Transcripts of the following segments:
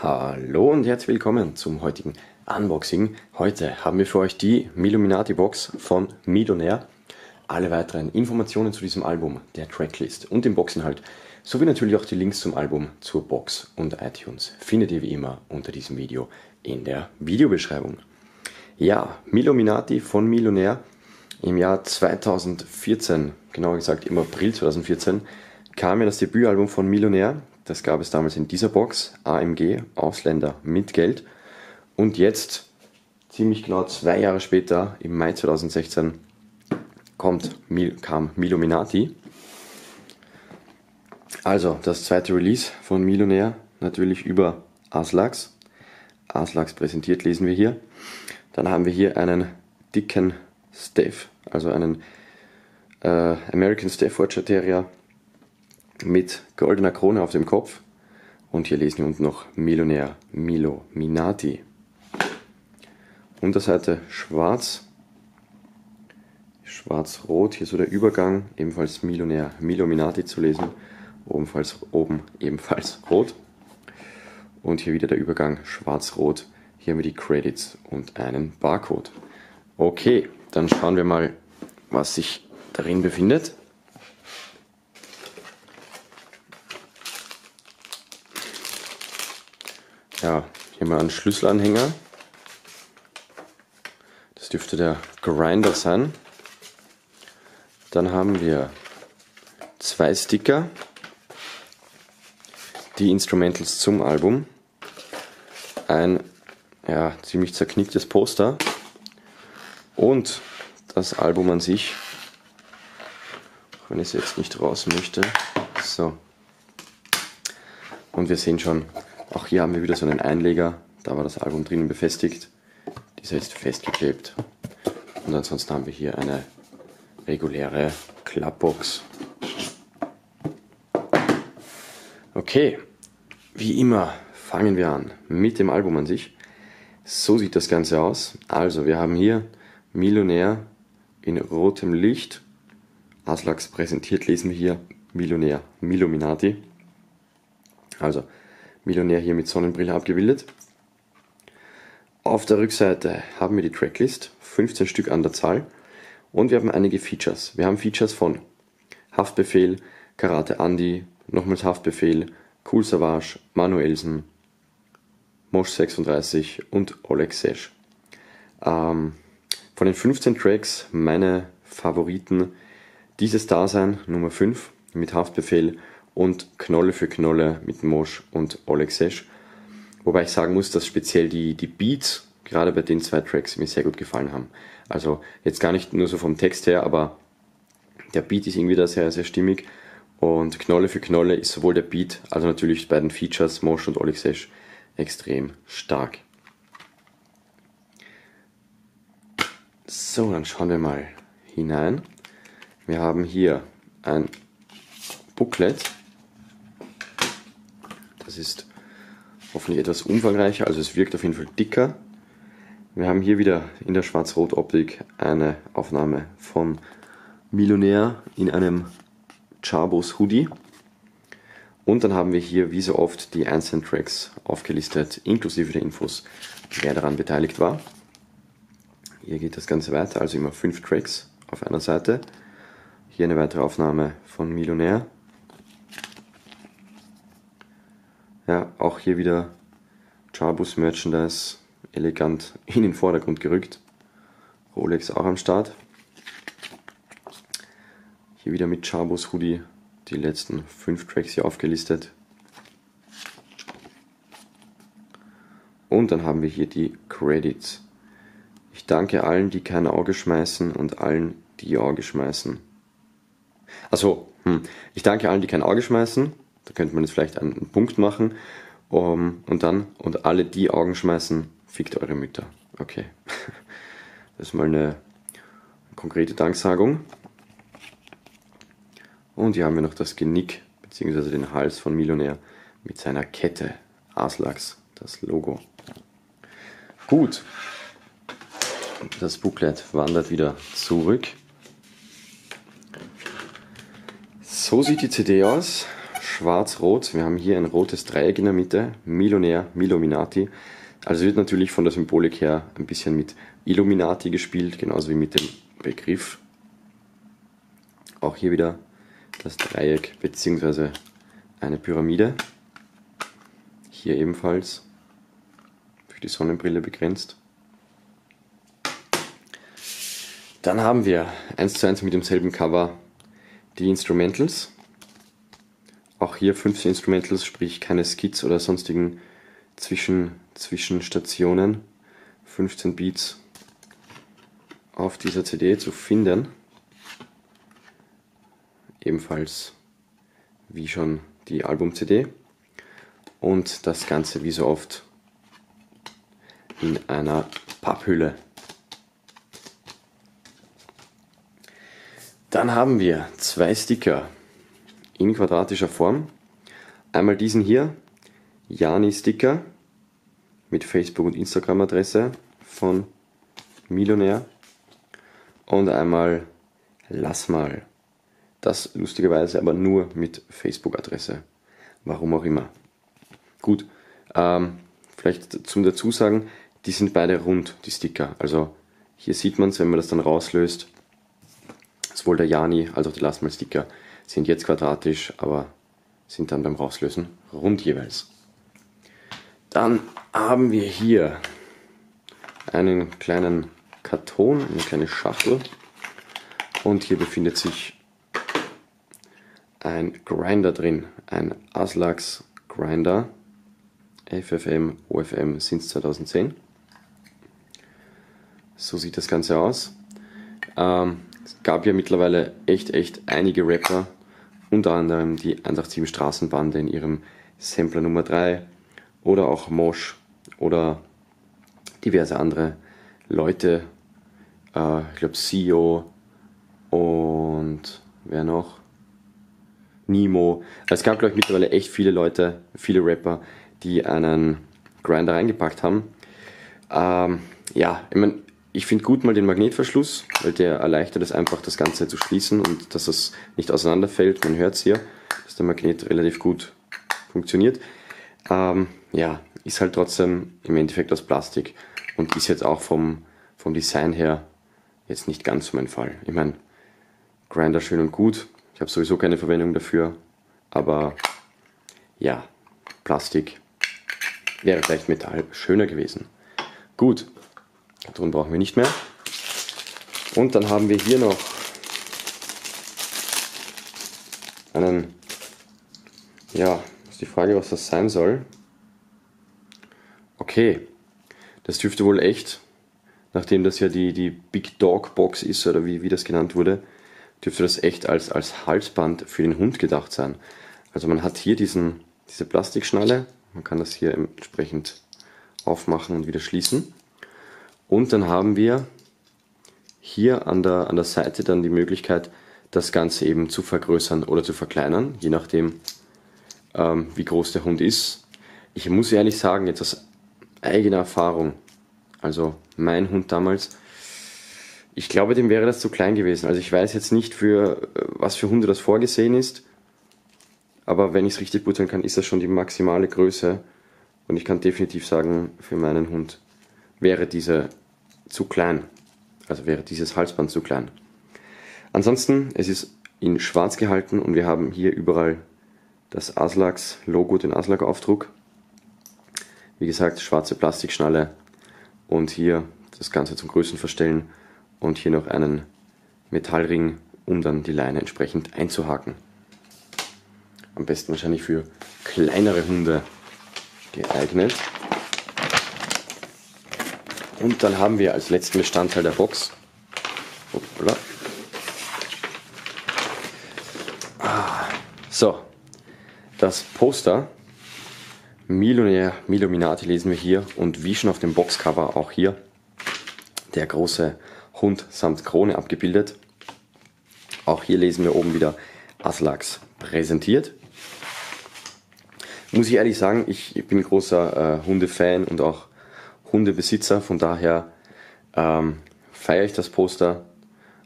Hallo und herzlich willkommen zum heutigen Unboxing. Heute haben wir für euch die Miluminati Box von Midonair. Alle weiteren Informationen zu diesem Album, der Tracklist und dem Boxinhalt, sowie natürlich auch die Links zum Album, zur Box und iTunes findet ihr wie immer unter diesem Video in der Videobeschreibung. Ja, Miluminati von Milonair im Jahr 2014, genauer gesagt im April 2014, kam ja das Debütalbum von Milonair, das gab es damals in dieser Box, AMG, Ausländer mit Geld. Und jetzt, ziemlich genau zwei Jahre später, im Mai 2016, kommt, kam Miluminati. Also das zweite Release von Milonair, natürlich über Aslax. Aslax präsentiert, lesen wir hier. Dann haben wir hier einen dicken Staff, also einen äh, American Staffordshire Terrier mit goldener Krone auf dem Kopf. Und hier lesen wir unten noch Millionär Milo Minati. Unterseite schwarz, schwarz-rot, hier so der Übergang, ebenfalls Millionär Milo Minati zu lesen, obenfalls, oben ebenfalls rot. Und hier wieder der Übergang schwarz-rot, hier haben wir die Credits und einen Barcode. Okay, dann schauen wir mal, was sich darin befindet. Ja, hier mal ein Schlüsselanhänger. Das dürfte der Grinder sein. Dann haben wir zwei Sticker, die Instrumentals zum Album, ein ja, ziemlich zerknicktes Poster und das Album an sich, wenn ich es jetzt nicht raus möchte. So. Und wir sehen schon, auch hier haben wir wieder so einen Einleger, da war das Album drinnen befestigt. Dieser ist festgeklebt. Und ansonsten haben wir hier eine reguläre Klappbox. Okay, wie immer fangen wir an mit dem Album an sich. So sieht das Ganze aus. Also, wir haben hier Millionär in rotem Licht. Aslax präsentiert, lesen wir hier Millionär Milominati. Also, Millionär hier mit Sonnenbrille abgebildet. Auf der Rückseite haben wir die Tracklist, 15 Stück an der Zahl. Und wir haben einige Features. Wir haben Features von Haftbefehl, Karate Andy, nochmals Haftbefehl, Cool Savage, Manuelsen, Mosh 36 und Oleg Sesh. Ähm, von den 15 Tracks meine Favoriten dieses Dasein Nummer 5 mit Haftbefehl und Knolle für Knolle mit Mosch und Oleg Sesh. Wobei ich sagen muss, dass speziell die, die Beats gerade bei den zwei Tracks mir sehr gut gefallen haben. Also jetzt gar nicht nur so vom Text her, aber der Beat ist irgendwie da sehr, sehr stimmig. Und Knolle für Knolle ist sowohl der Beat, also natürlich bei den Features Mosh und Oleg Sesh extrem stark. So, dann schauen wir mal hinein. Wir haben hier ein Booklet das ist hoffentlich etwas umfangreicher, also es wirkt auf jeden Fall dicker. Wir haben hier wieder in der Schwarz-Rot-Optik eine Aufnahme von Millionär in einem Chabos Hoodie. Und dann haben wir hier wie so oft die einzelnen Tracks aufgelistet, inklusive der Infos, wer daran beteiligt war. Hier geht das Ganze weiter, also immer fünf Tracks auf einer Seite. Hier eine weitere Aufnahme von Millionär Ja, auch hier wieder Charbus Merchandise elegant in den Vordergrund gerückt. Rolex auch am Start. Hier wieder mit Charbus Hoodie die letzten fünf Tracks hier aufgelistet. Und dann haben wir hier die Credits. Ich danke allen, die kein Auge schmeißen und allen, die Auge schmeißen. Also, hm. ich danke allen, die kein Auge schmeißen da könnte man jetzt vielleicht einen Punkt machen. Um, und dann, und alle die Augen schmeißen, fickt eure Mütter. Okay. Das ist mal eine konkrete Danksagung. Und hier haben wir noch das Genick bzw. den Hals von Millionär mit seiner Kette. Aslaks, das Logo. Gut. Das Booklet wandert wieder zurück. So sieht die CD aus schwarz-rot. Wir haben hier ein rotes Dreieck in der Mitte, Millionär, Milominati. Also wird natürlich von der Symbolik her ein bisschen mit Illuminati gespielt, genauso wie mit dem Begriff. Auch hier wieder das Dreieck bzw. eine Pyramide. Hier ebenfalls für die Sonnenbrille begrenzt. Dann haben wir eins zu eins mit demselben Cover die Instrumentals. Auch hier 15 Instrumentals, sprich keine Skits oder sonstigen Zwischen, Zwischenstationen. 15 Beats auf dieser CD zu finden. Ebenfalls wie schon die Album-CD. Und das Ganze wie so oft in einer Papphülle. Dann haben wir zwei Sticker in quadratischer Form. Einmal diesen hier, Jani Sticker mit Facebook- und Instagram-Adresse von Millionär. Und einmal Lass mal. Das lustigerweise aber nur mit Facebook-Adresse. Warum auch immer. Gut, ähm, vielleicht zum Dazusagen, die sind beide rund, die Sticker. Also hier sieht man es, wenn man das dann rauslöst. Sowohl der Jani als auch der Lass mal Sticker sind jetzt quadratisch, aber sind dann beim Rauslösen rund jeweils. Dann haben wir hier einen kleinen Karton, eine kleine Schachtel und hier befindet sich ein Grinder drin, ein Aslax Grinder, FFM, OFM since 2010. So sieht das Ganze aus. Ähm, es gab ja mittlerweile echt, echt einige Rapper, unter anderem die 187 Straßenbande in ihrem Sampler Nummer 3 oder auch Mosh oder diverse andere Leute, äh, ich glaube CEO und wer noch? Nemo. Es gab, glaube ich, mittlerweile echt viele Leute, viele Rapper, die einen Grinder reingepackt haben. Ähm, ja, ich meine, ich finde gut mal den Magnetverschluss, weil der erleichtert es einfach, das Ganze zu schließen und dass es nicht auseinanderfällt. Man hört es hier, dass der Magnet relativ gut funktioniert. Ähm, ja, ist halt trotzdem im Endeffekt aus Plastik und ist jetzt auch vom, vom Design her jetzt nicht ganz so mein Fall. Ich meine, Grinder schön und gut, ich habe sowieso keine Verwendung dafür, aber ja, Plastik wäre vielleicht Metall schöner gewesen. Gut, Karton brauchen wir nicht mehr. Und dann haben wir hier noch einen, ja, ist die Frage, was das sein soll. Okay, das dürfte wohl echt, nachdem das ja die, die Big Dog Box ist oder wie, wie das genannt wurde, dürfte das echt als, als Halsband für den Hund gedacht sein. Also man hat hier diesen, diese Plastikschnalle, man kann das hier entsprechend aufmachen und wieder schließen. Und dann haben wir hier an der, an der Seite dann die Möglichkeit, das Ganze eben zu vergrößern oder zu verkleinern, je nachdem, ähm, wie groß der Hund ist. Ich muss ehrlich sagen, jetzt aus eigener Erfahrung, also mein Hund damals, ich glaube, dem wäre das zu klein gewesen. Also ich weiß jetzt nicht, für was für Hunde das vorgesehen ist, aber wenn ich es richtig beurteilen kann, ist das schon die maximale Größe. Und ich kann definitiv sagen, für meinen Hund wäre diese zu klein. Also wäre dieses Halsband zu klein. Ansonsten, es ist in schwarz gehalten und wir haben hier überall das Aslax-Logo, den Aslak-Aufdruck. Wie gesagt, schwarze Plastikschnalle und hier das Ganze zum Größenverstellen und hier noch einen Metallring, um dann die Leine entsprechend einzuhaken. Am besten wahrscheinlich für kleinere Hunde geeignet. Und dann haben wir als letzten Bestandteil der Box. Hoppla, ah, so, das Poster Millionär Milominati lesen wir hier. Und wie schon auf dem Boxcover auch hier der große Hund samt Krone abgebildet. Auch hier lesen wir oben wieder Aslax präsentiert. Muss ich ehrlich sagen, ich bin großer äh, Hundefan und auch Hundebesitzer, von daher ähm, feiere ich das Poster,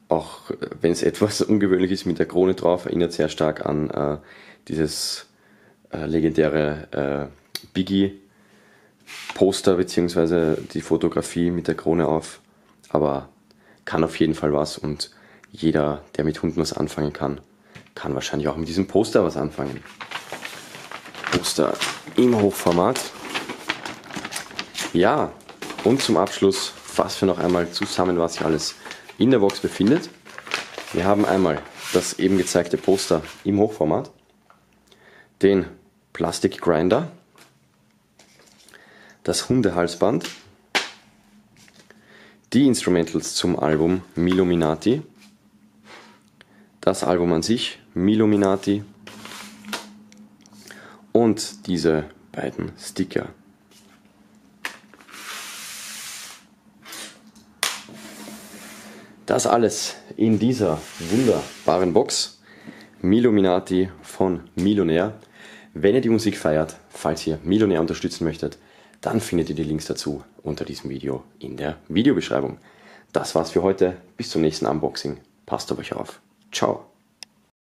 auch wenn es etwas ungewöhnlich ist mit der Krone drauf, erinnert sehr stark an äh, dieses äh, legendäre äh, Biggie Poster beziehungsweise die Fotografie mit der Krone auf, aber kann auf jeden Fall was und jeder, der mit Hunden was anfangen kann, kann wahrscheinlich auch mit diesem Poster was anfangen. Poster im Hochformat. Ja, und zum Abschluss fassen wir noch einmal zusammen, was sich alles in der Box befindet. Wir haben einmal das eben gezeigte Poster im Hochformat, den Plastik Grinder, das Hundehalsband, die Instrumentals zum Album Miluminati, das Album an sich Miluminati und diese beiden Sticker. Das alles in dieser wunderbaren Box. Miluminati von Milonär. Wenn ihr die Musik feiert, falls ihr Milonär unterstützen möchtet, dann findet ihr die Links dazu unter diesem Video in der Videobeschreibung. Das war's für heute. Bis zum nächsten Unboxing. Passt auf euch auf. Ciao.